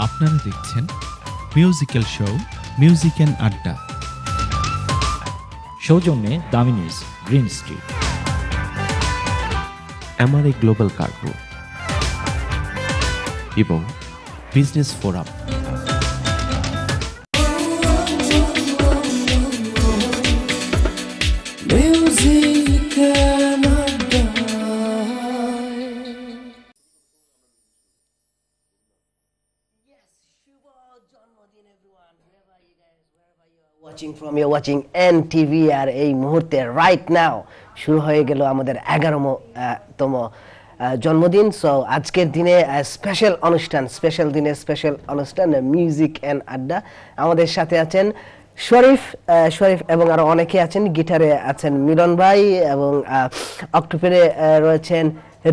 আপনারা দেখছেন musical show music and আড্ডা সৌজন্যে Damini's Green Street MRA global cargo এবং business forum watching from you watching N TV আর এই মুহূর্তে রাইট নাও শুরু হয়ে গেল আমাদের এগারোম তম জন্মদিন। সো আজকের দিনে স্পেশাল অনুষ্ঠান স্পেশাল দিনে স্পেশাল অনুষ্ঠান মিউজিক অ্যান্ড আড্ডা। আমাদের সাথে আছেন শরীফ শরীফ এবং আরও অনেকে আছেন। গিটারে আছেন মিলন ভাই এবং অক্টোপেরে রয়েছেন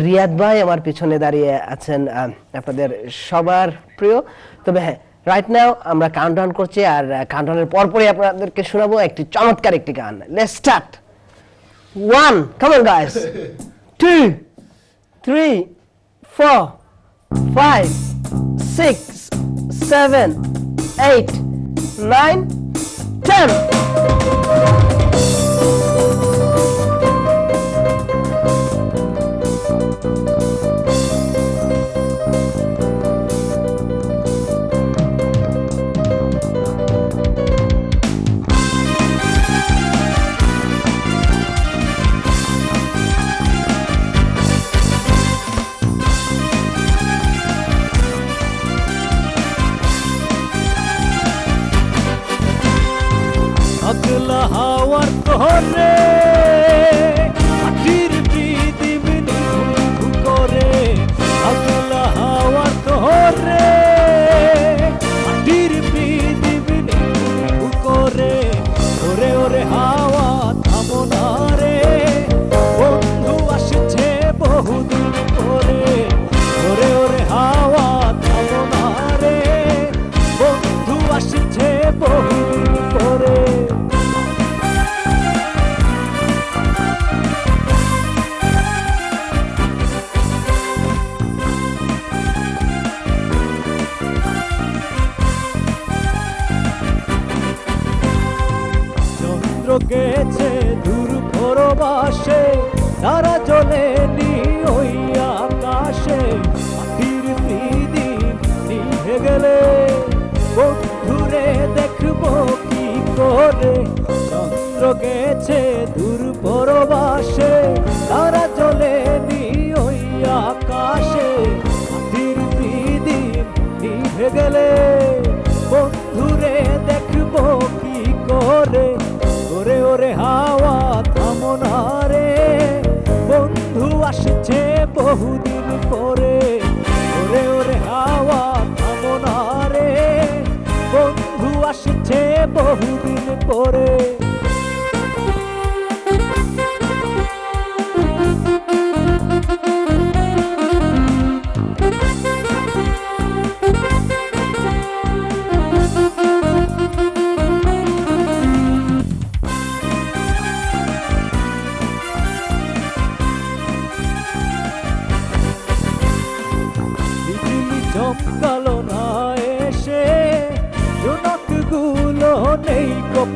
রিয়াদ ভাই। আমার পিছনে দাঁড়িয়ে আছেন আপনাদের সবার প্রিয়। তবে হ্যাঁ রাইট নাও আমরা কাউন্টডাউন করছি আর কাউন্টডাউনের পরপরই আপনাদেরকে শোনাবো একটি চমৎকার একটি গান। Let's start one come on guys two three four five six seven eight nine ten করে চন্দ্র গেছে দূর পরবাসে বহুদিন পরে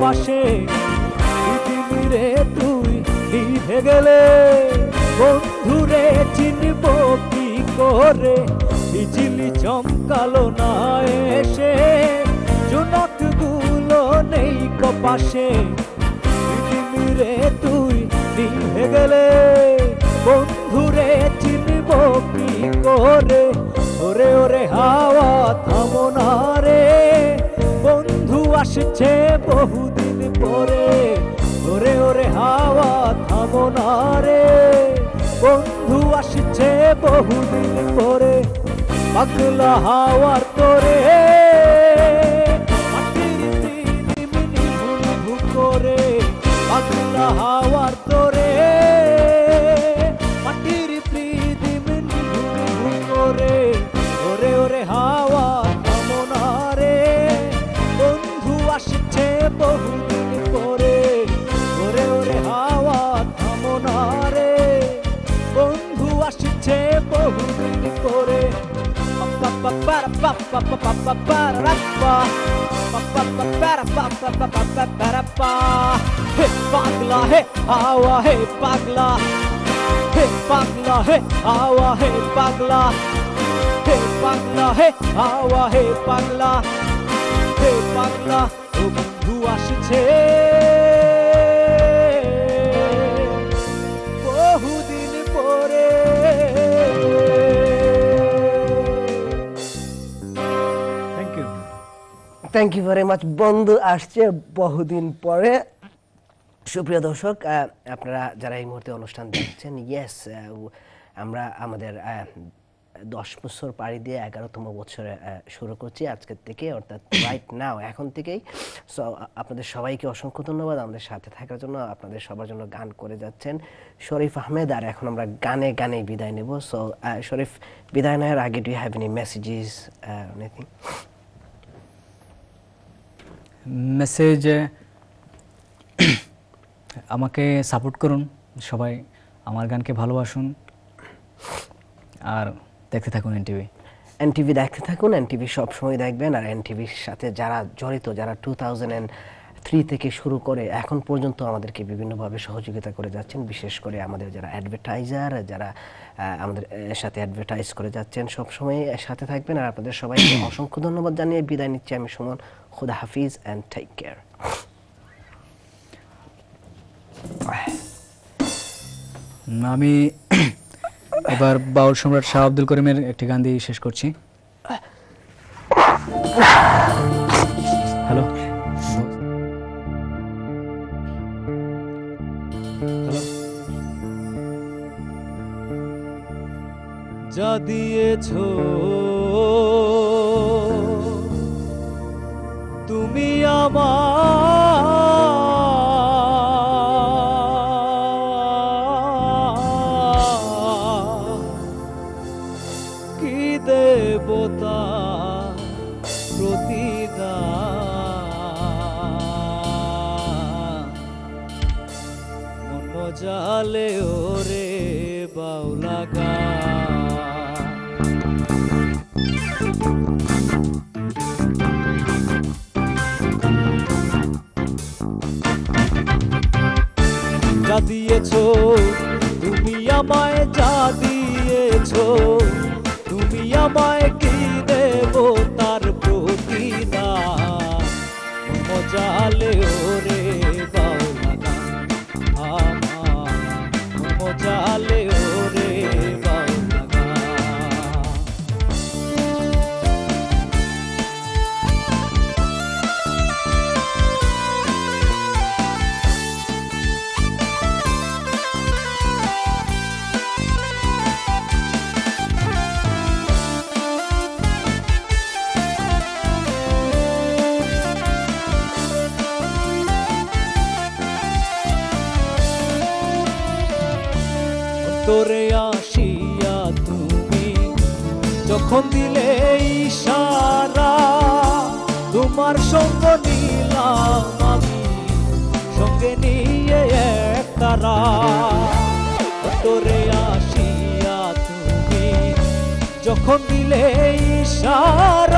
কপাশে পৃথিবীরে তুই নিভে গেলে, বন্ধুরে চিনব কি করে? বিজলি চমকালো না এসে জোনাকগুলো নেই কপাশে পৃথিবীরে তুই নিভে গেলে, বন্ধুরে চিনব কি করে? ওরে ওরে, হাওয়া থামো না রে, বন্ধু আসছে বহুদিন বহুদিন পরে পাগলা হাওয়ার তোরে। করে পাগলা হাওয়ার তোরে। हे पागला हे आवा हे पागला हे पागला हे आवा हे पागला हे पागला हे आवा हे पागला হে পাগলা ও বন্ধু আসছে থ্যাংক ইউ ভেরি মাচ বন্ধু আসছে বহুদিন পরে। সুপ্রিয় দর্শক আপনারা যারা এই মুহূর্তে অনুষ্ঠান দেখছেন ইয়েস আমরা আমাদের দশ বছর পাড়ি দিয়ে এগারোতম বছরে শুরু করছি আজকের থেকে, অর্থাৎ রাইট নাও এখন থেকেই। সো আপনাদের সবাইকে অসংখ্য ধন্যবাদ। আমাদের সাথে থাকার জন্য আপনাদের সবার জন্য গান করে যাচ্ছেন শরীফ আহমেদ, আর এখন আমরা গানে গানে বিদায় নেব। সো শরীফ, বিদায় নেওয়ার আগে do have any messages anything message আমাকে সাপোর্ট করুন, সবাই আমার গানকে ভালোবাসুন, আর দেখতে থাকুন এনটিভি এনটিভি দেখতে থাকুন এনটিভি সবসময় দেখবেন, আর এনটিভির সাথে যারা জড়িত, যারা টু থাউজেন্ড থ্রি থেকে শুরু করে এখন পর্যন্ত আমাদেরকে বিভিন্নভাবে সহযোগিতা করে যাচ্ছেন বিশেষ করে আমাদের যারা অ্যাডভার্টাইজার যারা আমাদের সাথে অ্যাডভার্টাইজ করে যাচ্ছেন সবসময় সাথে থাকবেন। আর আপনাদের সবাইকে অসংখ্য ধন্যবাদ জানিয়ে বিদায় নিচ্ছি আমি সুমন। খুদা হাফিজ অ্যান্ড টেক কেয়ার আমি এবার বাউল সম্রাট শাহ আব্দুল করিমের একটি গান দিয়ে শেষ করছি। যা দিয়েছ। তুমি আমার কি দেবতা প্রতিদান? মন মজালে ওরে বাউলা গা যা দিয়েছ তুমি আমায় যা দিয়েছ তুমি আমায় যখন দিলে ইশারা, তোমার সঙ্গ নিলাম আমি, সঙ্গে নিয়ে এক তারা। তোরে আসিয়া তুমি, যখন দিলে ইশারা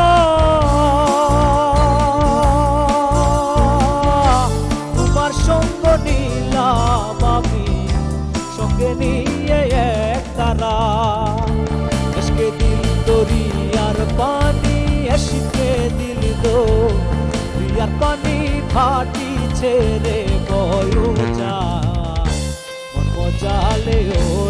দরিয়ার পানি ফাটি ছেড়ে বয়ু যা মজালে ওরে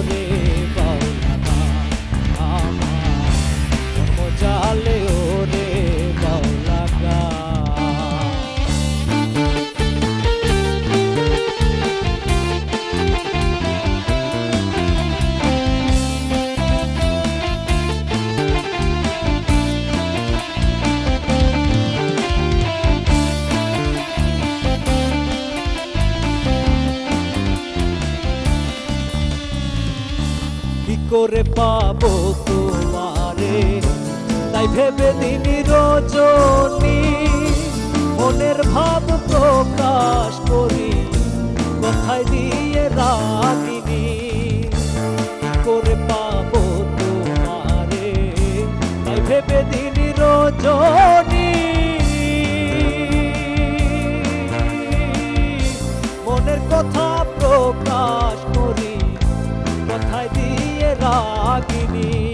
দিনি রজনী মনের ভাব প্রকাশ করি, কোথায় দিয়ে রাগিনী। কি করে পাবো তোমারে? তাই ভেবে দিনি রজনী মনের কথা প্রকাশ করি, কথায় দিয়ে রাগিনী।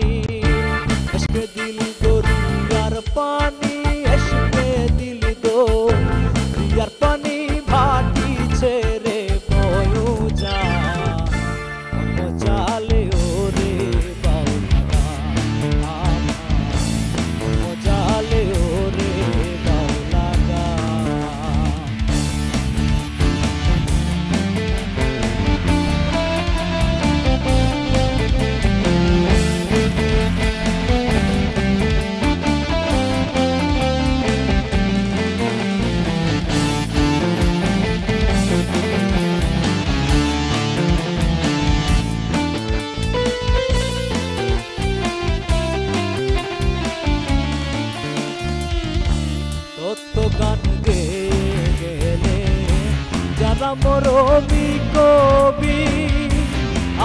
যারা কবি,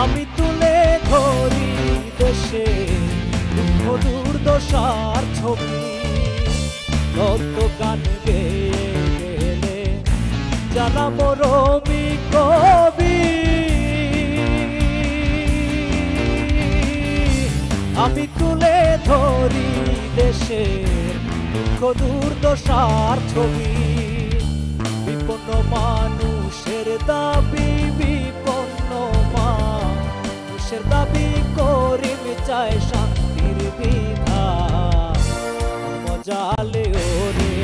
আমি তুলে ধরি দেশে দুঃখ, দুর্দশার ছবি। তত্ত্ব গান গেলে যারা মরমি কবি। আমি তুলে ধরি দেশে দুঃখ, দুর্দশার ছবি। বিপন্ন মানুষের দাবি বিপন্ন মা। মানুষের দাবি করিম চায় শান্তির বিধা মজালে ওরে